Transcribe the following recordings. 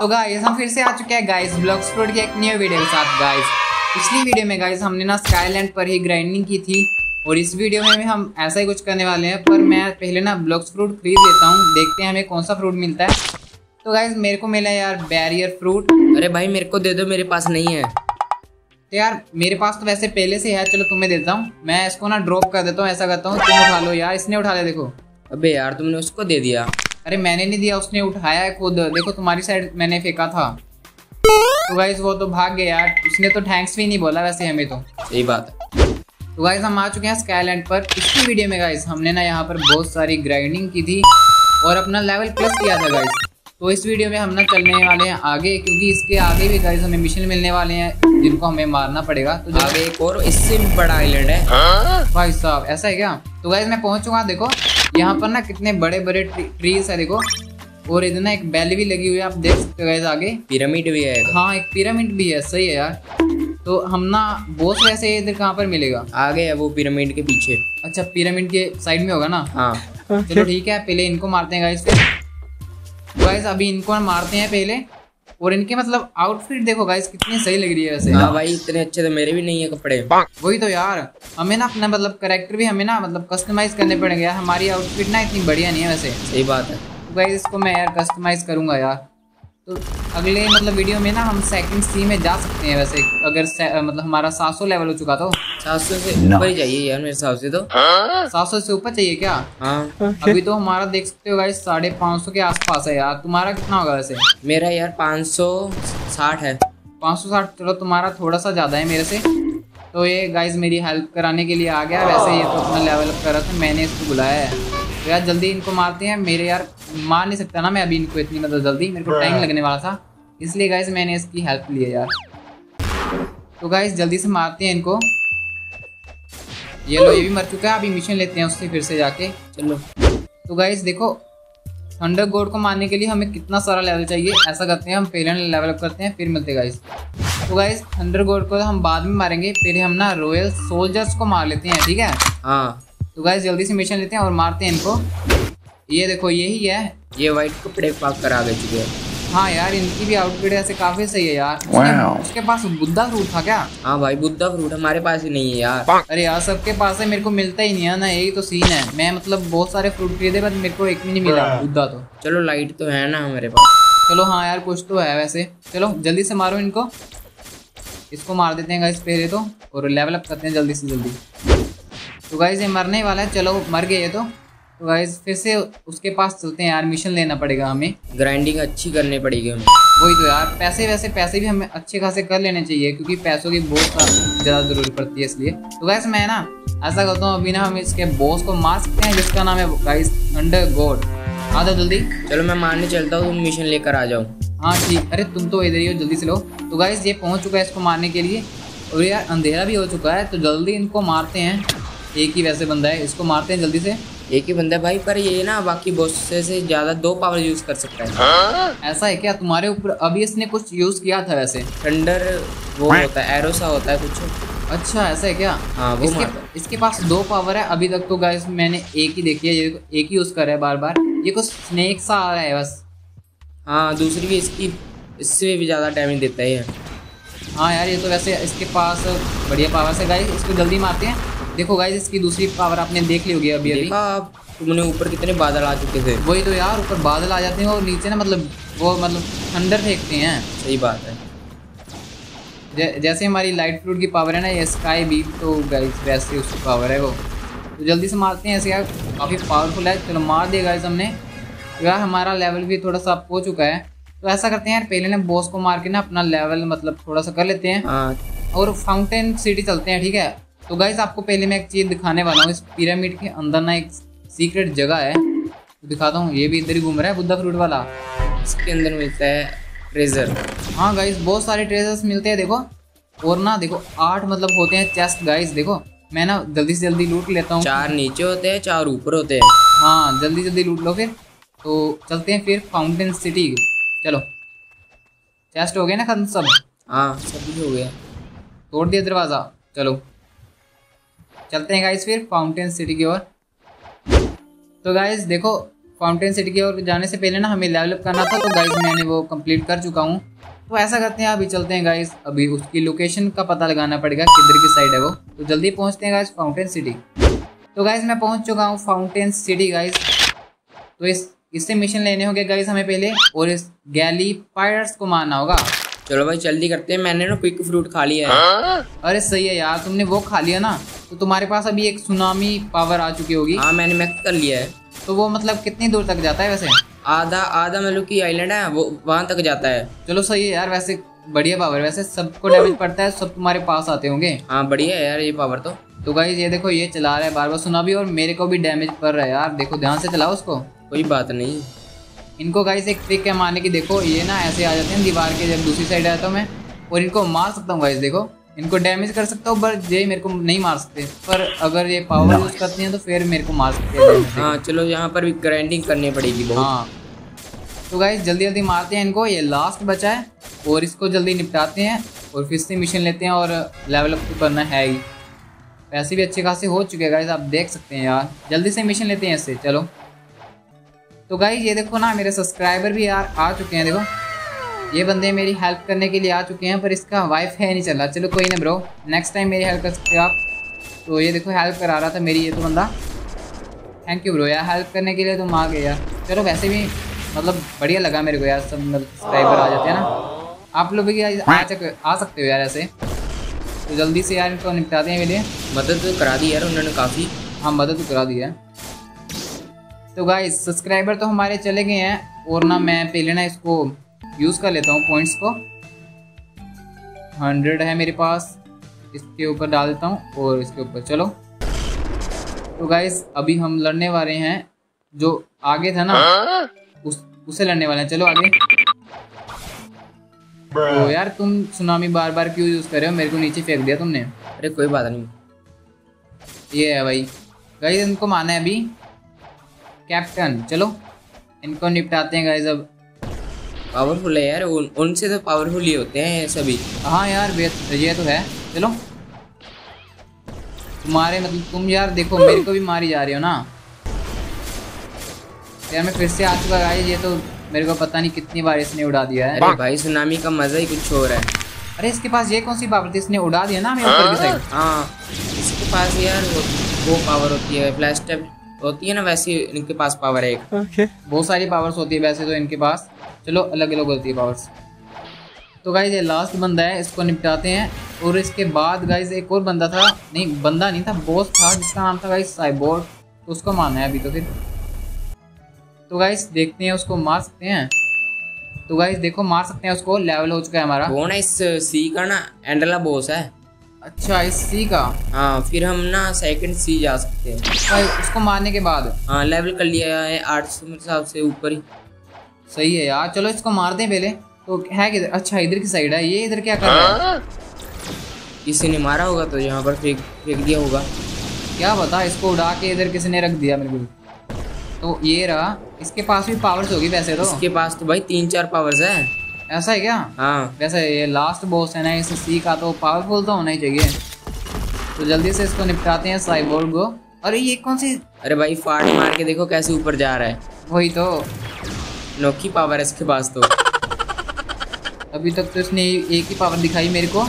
तो गाइस हम फिर से आ चुके हैं गाइस ब्लॉक्स फ्रूट की एक न्यू वीडियो के साथ गाइस पिछली वीडियो में गाइस हमने ना स्काईलैंड पर ही ग्राइंडिंग की थी और इस वीडियो में हम ऐसा ही कुछ करने वाले हैं पर मैं पहले ना ब्लॉक्स फ्रूट खरीद लेता हूँ देखते हैं हमें कौन सा फ्रूट मिलता है. तो गाइज़ मेरे को मिला यार बैरियर फ्रूट अरे भाई मेरे को दे दो मेरे पास नहीं है. तो यार मेरे पास तो वैसे पहले से है चलो तुम्हें देता हूँ. मैं इसको ना ड्रॉप कर देता हूँ ऐसा करता हूँ तुम उठा लो यार इसने उठा लिया देखो. अबे यार तुमने उसको दे दिया. अरे मैंने नहीं दिया उसने उठाया है खुद। देखो तुम्हारी साइड मैंने फेंका था। तो गाइस वो तो भाग गया यार। उसने तो थैंक्स भी नहीं बोला वैसे हमें तो। यही बात है। तो गाइस हम आ चुके हैं स्काईलैंड पर। इसी वीडियो में गाइस हमने ना यहाँ पर बहुत सारी ग्राइंडिंग की थी और अपना लेवल प्लस किया था गाइस तो इस वीडियो में हम ना चलने वाले हैं आगे क्योंकि इसके आगे भी गाइस हमें मिशन मिलने वाले हैं जिनको हमें मारना पड़ेगा। तो आगे एक और इससे भी बड़ा आइलैंड है। भाई साहब ऐसा है क्या? तो गाइस मैं पहुंचूँगा देखो। यहाँ पर ना कितने बड़े बड़े ट्रीज है देखो। और इधर ना एक बैल भी लगी हुई है आप देख सकते हो गाइस आगे। पिरामिड भी है। हाँ एक पिरामिड भी है सही है यार। तो हम ना बोस वैसे इधर कहाँ पर मिलेगा? आगे है वो पिरामिड के पीछे। अच्छा पिरामिड के साइड में होगा ना? हाँ। चलो ठीक है पहले इनको मारते हैं गाइस फिर। गाइस अभी इनको हम मारते हैं पहले। और इनके मतलब आउटफिट देखो गाइस कितनी सही लग रही है वैसे। हाँ भाई इतने अच्छे तो मेरे भी नहीं है कपड़े। वही तो यार हमें ना अपना मतलब करेक्टर भी हमें ना मतलब कस्टमाइज करने पड़ेंगे यार। हमारी आउटफिट ना इतनी बढ़िया नहीं है वैसे। सही बात है। गाइस इसको मैं यार कस्टमाइज करूँगा यार। तो अगले मतलब वीडियो में ना हम सेकंड सी में जा सकते हैं वैसे। अगर मतलब हमारा 700 लेवल हो चुका तो। सात सौ से ऊपर ही चाहिए यार मेरे हिसाब से तो। 700 से ऊपर चाहिए क्या? हाँ। अभी तो हमारा देख सकते हो गाइस साढ़े पाँच सौ के आसपास है यार। तुम्हारा कितना होगा वैसे? मेरा यार पाँच सौ साठ है। पाँच सौ साठ चलो तुम्हारा थोड़ा सा ज़्यादा है मेरे से। तो ये गाइज़ मेरी हेल्प कराने के लिए आ गया। वैसे ये तो अपना लेवल अप कर रहा था मैंने इसको बुलाया है। तो यार जल्दी इनको मारते हैं। मेरे यार मार नहीं सकता ना मैं अभी इनको इतनी मतलब जल्दी। मेरे को टाइम लगने वाला था। इसलिए गाइज़ मैंने इसकी हेल्प ली है यार। तो गाइज़ जल्दी से मारते हैं इनको। ये लो ये भी मर चुका है। अभी मिशन लेते हैं उससे फिर से जाके। चलो। तो गाइज़ देखो थंडर गोड को मारने के लिए हमें कितना सारा लेवल चाहिए। ऐसा करते हैं हम पहले लेवल अप करते हैं फिर मिलते गाइज़ तो गाइज़ थंडर गोड को हम बाद में मारेंगे। पहले हम ना रॉयल सोल्जर्स को मार लेते हैं ठीक है? हाँ। तो गाइज़ जल्दी से मिशन लेते हैं और मारते हैं इनको। ये देखो यही है। ये वाइट कपड़े पाक कर आ गए चुके हैं। हाँ यार इनकी भी आउटफिट ऐसे काफ़ी सही है यार। उसके, उसके पास बुद्धा फ्रूट था क्या? हाँ भाई बुद्धा फ्रूट हमारे पास ही नहीं है यार। अरे यार सबके पास है मेरे को मिलता ही नहीं है ना यही तो सीन है। मैं मतलब बहुत सारे फ्रूट खरीदे बट मेरे को एक भी नहीं मिला बुद्धा तो। चलो लाइट तो है ना हमारे पास। चलो हाँ यार कुछ तो है वैसे। चलो जल्दी से मारो इनको। इसको मार देते हैं गाइस पहले तो। और लेवल अप करते हैं जल्दी से जल्दी। तो गाइस ये मरने वाला है। चलो मर गए ये तो। तो गाइस फिर से उसके पास चलते हैं यार। मिशन लेना पड़ेगा हमें। ग्राइंडिंग अच्छी करनी पड़ेगी हमें। वही तो यार। पैसे वैसे पैसे भी हमें अच्छे खासे कर लेने चाहिए क्योंकि पैसों की बहुत ज़्यादा ज़रूरत पड़ती है इसलिए। तो वैसे मैं ना ऐसा करता हूँ अभी ना हम इसके बॉस को मार सकते हैं जिसका नाम है गाइस अंडर गॉड आ जाओ जल्दी। चलो मैं मारने चलता हूँ तुम मिशन लेकर आ जाओ। हाँ ठीक अरे तुम तो इधर ही हो जल्दी से लो। तो गाइस ये पहुँच चुका है इसको मारने के लिए। और यार अंधेरा भी हो चुका है तो जल्दी इनको मारते हैं। एक ही वैसे बंदा है इसको मारते हैं जल्दी से? एक ही बंदा है भाई पर ये ना बाकी बॉस से ज़्यादा दो पावर यूज़ कर सकता है। हा? ऐसा है क्या? तुम्हारे ऊपर अभी इसने कुछ यूज़ किया था वैसे? थंडर वो होता है एरो सा होता है कुछ। अच्छा ऐसा है क्या? हाँ वो इसके। इसके पास दो पावर है अभी तक तो गाइस मैंने एक ही देखी है ये एक ही यूज़ कर रहा है बार बार ये कुछ स्नेक सा आ रहा है बस। हाँ दूसरी भी इसकी इससे भी ज़्यादा डैमेज देता है हाँ यार ये तो वैसे इसके पास बढ़िया पावर से गाइस इसको जल्दी मारते हैं। देखो गाइस इसकी दूसरी पावर आपने देख ली होगी अभी अभी आप तुमने ऊपर कितने बादल आ चुके थे। वही तो यार ऊपर बादल आ जाते हैं और नीचे ना मतलब वो मतलब थंडर फेंकते हैं। सही बात है। जै, जैसे हमारी लाइट फ्रूट की पावर है ना ये स्काई भी तो गाइस वैसे उसकी पावर है वो। तो जल्दी से मारते हैं ऐसे यार काफ़ी पावरफुल है। चलो मार दिया गाइस हमने। यार हमारा लेवल भी थोड़ा सा अप हो चुका है तो ऐसा करते हैं यार पहले ना बॉस को मार के ना अपना लेवल मतलब थोड़ा सा कर लेते हैं। हाँ। और फाउंटेन सिटी चलते हैं ठीक है? तो गाइस आपको पहले मैं एक चीज़ दिखाने वाला हूँ। इस पिरामिड के अंदर ना एक सीक्रेट जगह है। तो दिखाता हूँ ये भी इधर ही घूम रहा है बुद्धा फ्रूट वाला। इसके अंदर मिलता है ट्रेजर हाँ गाइस बहुत सारे ट्रेजर्स मिलते हैं देखो। और ना देखो आठ मतलब होते हैं चेस्ट गाइस देखो। मैं ना जल्दी से जल्दी लूट लेता हूँ। चार नीचे होते हैं चार ऊपर होते हैं। हाँ जल्दी जल्दी लूट लो फिर। तो चलते हैं फिर फाउंटेन सिटी चलो। चेस्ट हो गया ना खत्म सब? हाँ सब कुछ हो गया। तोड़ दिया दरवाज़ा। चलो। चलते हैं गाइस फिर फाउंटेन सिटी की ओर। तो गाइस देखो फाउंटेन सिटी की ओर जाने से पहले ना हमें लेवल अप करना था तो गाइज़ मैंने वो कंप्लीट कर चुका हूँ। तो ऐसा करते हैं, अभी चलते हैं गाइज़ अभी उसकी लोकेशन का पता लगाना पड़ेगा किधर की साइड है वो। तो जल्दी पहुँचते हैं गाइज़ फाउंटेन सिटी तो गाइज़ मैं पहुँच चुका हूँ फाउंटेन सिटी गाइज़ तो इस, इससे मिशन लेने होंगे गाइज़ हमें पहले, और इस गैली पायरट्स को मारना होगा। चलो भाई जल्दी करते हैं। मैंने ना क्विक फ्रूट खा लिया है। अरे सही है यार तुमने वो खा लिया ना तो तुम्हारे पास अभी एक सुनामी पावर आ चुकी होगी। हाँ मैंने मैक कर लिया है। तो वो मतलब कितनी दूर तक जाता है वैसे? आधा आधा मतलब की आइलैंड है वो वहाँ तक जाता है। चलो सही है यार वैसे बढ़िया पावर वैसे सबको डैमेज पड़ता है सब तुम्हारे पास आते होंगे। हाँ बढ़िया है यार ये पावर तो। तो गाइज़ ये देखो ये चला रहा है बार बार सुना भी और मेरे को भी डैमेज पड़ रहा है यार। देखो ध्यान से चलाओ उसको। कोई बात नहीं। इनको गाइस एक ट्रिक है मारने की देखो ये ना ऐसे आ जाते हैं दीवार के जब दूसरी साइड आता हूँ मैं और इनको मार सकता हूँ गाइस देखो। इनको डैमेज कर सकता हूँ पर ये मेरे को नहीं मार सकते। पर अगर ये पावर यूज़ करती हैं तो फिर मेरे को मार सकते हैं हाँ चलो यहाँ पर भी ग्राइंडिंग करनी पड़ेगी बहुत। हाँ। तो गाइस जल्दी जल्दी मारते हैं इनको ये लास्ट बचा है और इसको जल्दी निपटाते हैं और फिर से मिशन लेते हैं और लेवल अप तो करना है ही। पैसे भी अच्छे खासे हो चुके हैं गाइस आप देख सकते हैं यार। जल्दी से मिशन लेते हैं इससे चलो। तो गाइस ये देखो ना मेरे सब्सक्राइबर भी यार आ चुके हैं देखो। ये बंदे मेरी हेल्प करने के लिए आ चुके हैं पर इसका वाइफ है नहीं चल रहा। चलो कोई ना ब्रो नेक्स्ट टाइम मेरी हेल्प कर सकते हो आप। तो ये देखो हेल्प करा रहा था मेरी ये तो बंदा। थैंक यू ब्रो यार हेल्प करने के लिए तुम आ गए यार। चलो वैसे भी मतलब बढ़िया लगा मेरे को यार सब सब्सक्राइबर आ जाते हैं ना। आप लोग भी आ, आ सकते हो यार ऐसे। तो जल्दी से यार इनको निपटाते हैं मेरे मदद तो करा दी यार उन्होंने काफ़ी। हाँ मदद तो करा दी है। तो गाइस सब्सक्राइबर तो हमारे चले गए हैं और ना मैं पहले ना इसको यूज़ कर लेता हूँ पॉइंट्स को। हंड्रेड है मेरे पास इसके ऊपर डाल देता हूँ और इसके ऊपर चलो। तो गाइस अभी हम लड़ने वाले हैं जो आगे था ना उस उसे लड़ने वाले हैं। चलो आगे। तो यार तुम सुनामी बार बार क्यों यूज़ कर रहे हो? मेरे को नीचे फेंक दिया तुमने। अरे कोई बात नहीं। ये है भाई। गाइस इनको माना है अभी। कैप्टन चलो। इनको निपटाते हैं गाइज़ अब। पावरफुल है यार उन, उनसे तो पावरफुल ही होते हैं सभी। हाँ यार ये तो है। चलो। तुम्हारे मतलब तुम यार देखो मेरे को भी मारी जा रही हो ना। यार मैं फिर से आ चुका गाइस ये तो मेरे को पता नहीं कितनी बार इसने उड़ा दिया है। अरे भाई सुनामी का मज़ा ही कुछ और है। अरे इसके पास ये कौन सी पावर थी? इसने उड़ा दिया ना हमें ऊपर की साइड हाँ इसके पास यार वो, वो पावर होती है फ्लैश टैप होती है ना वैसी इनके पास पावर है एक। Okay. बहुत सारी पावर्स होती है वैसे तो इनके पास। चलो अलग अलग होती है पावर्स तो गाइज़ ये लास्ट बंदा है इसको निपटाते हैं। और इसके बाद गाइज़ एक और बंदा था। नहीं बंदा नहीं था बॉस था जिसका नाम था गाइज़ साइबोर्ड तो उसको मारना है अभी तो फिर। तो गाइज़ देखते हैं उसको मार सकते हैं। तो गाइज़ देखो मार सकते हैं उसको। लेवल हो चुका है हमारा। वो ना इस सी का ना एंडला बॉस है। अच्छा इस सी का। हाँ फिर हम ना सेकंड सी जा सकते हैं। भाई उसको मारने के बाद? हाँ लेवल कर लिया है आठ सौ मेरे हिसाब से ऊपर ही। सही है यार चलो इसको मार दें पहले। तो है किधर अच्छा इधर की साइड है। ये इधर क्या कर रहा है? किसी ने मारा होगा तो यहाँ पर फेंक फेंक दिया होगा। क्या बता इसको उड़ा के इधर किसी ने रख दिया बिल्कुल तो ये रहा। इसके पास भी पावर्स होगी वैसे तो। इसके पास तो भाई तीन चार पावर्स है। ऐसा है क्या? हाँ। वैसे ये लास्ट बॉस है ना इसे सी का तो पावरफुल तो होना ही चाहिए। तो जल्दी से इसको निपटाते हैं साइबोर्ड को। अरे ये कौन सी अरे भाई फाट मार के देखो कैसे ऊपर जा रहा है। वही तो। नोकी पावर है इसके पास तो। अभी तक तो इसने एक ही पावर दिखाई मेरे को।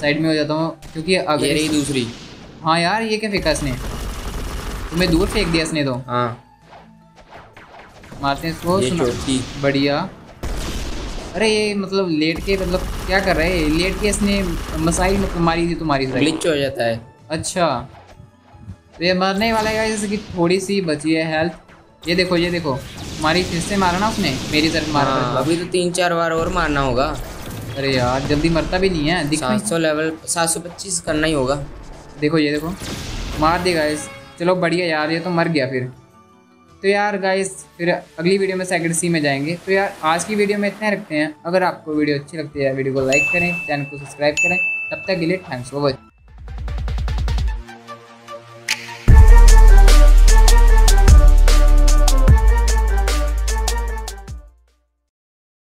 साइड में हो जाता हूँ क्योंकि अगर ये रही दूसरी। हाँ यार ये क्या फेंका इसने? तुम्हें दूर फेंक दिया इसने तो। हाँ। मारते हैं इसको बढ़िया। अरे ये मतलब लेट के मतलब क्या कर रहे हैं? लेट के इसने मसाई मतलब मारी थी तुम्हारी ग्लिच हो जाता है। अच्छा। तो ये मरने वाला है जैसे कि थोड़ी सी बची है हेल्थ ये देखो ये देखो। हमारी फिर से मारा ना उसने? मेरी तरफ़ मारा हाँ, अभी तो तीन चार बार और मारना होगा। अरे यार जल्दी मरता भी नहीं है। सात सौ लेवल सात सौ पच्चीस करना ही होगा। देखो ये देखो। मार देगा इस चलो बढ़िया यार ये तो मर गया फिर। तो यार गाइस फिर अगली वीडियो में सेकंड सी में जाएँगे। तो यार, आज की वीडियो में इतने रखते हैं। अगर आपको वीडियो अच्छी लगती है वीडियो को लाइक करें चैनल को सब्सक्राइब करें। तब तक के लिए थैंक्स फॉर वॉचिंग